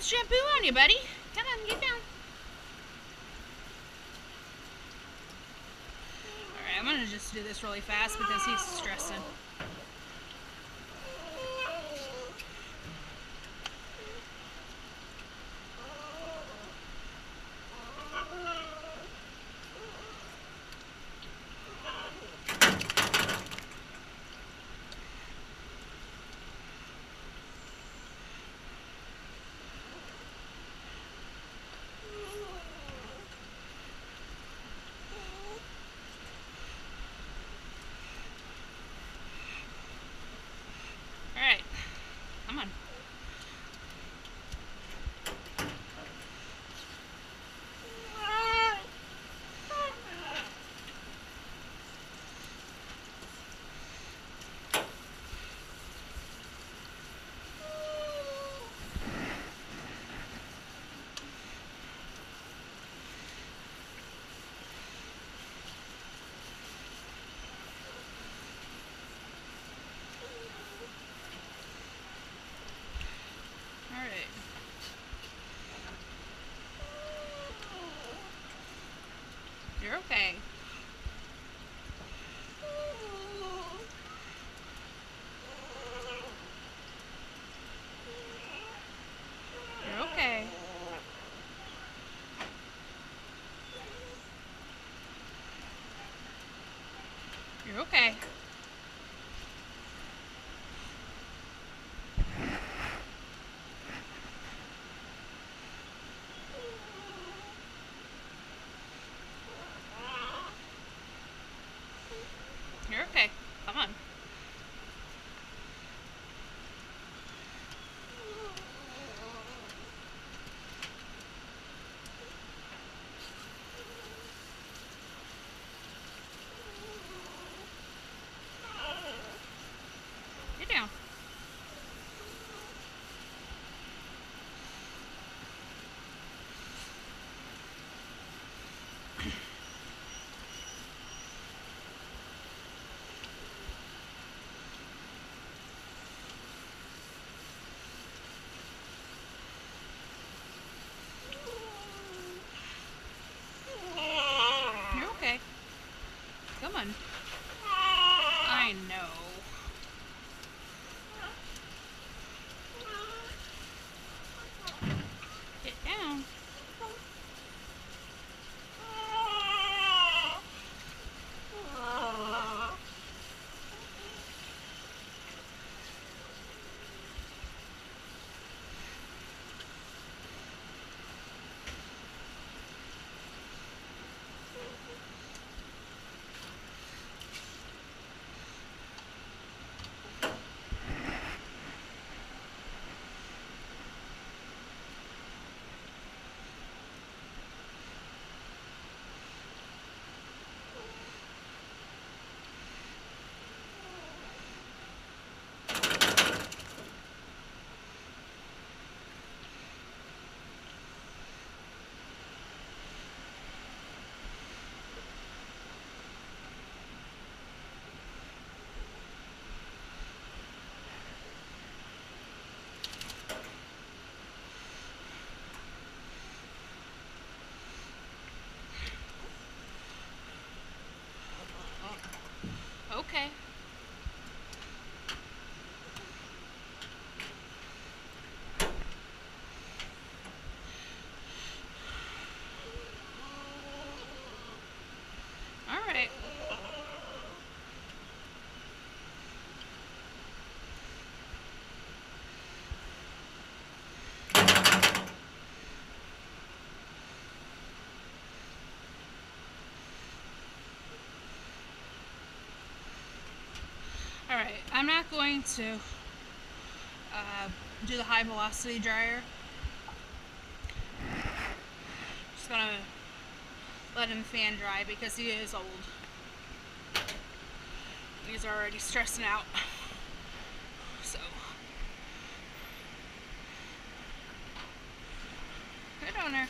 some shampoo on you, buddy. Come on, get down. Alright, I'm gonna just do this really fast because he's stressing. Alright, I'm not going to uh, do the high velocity dryer. Just gonna let him fan dry because he is old. He's already stressing out. So. Good owner.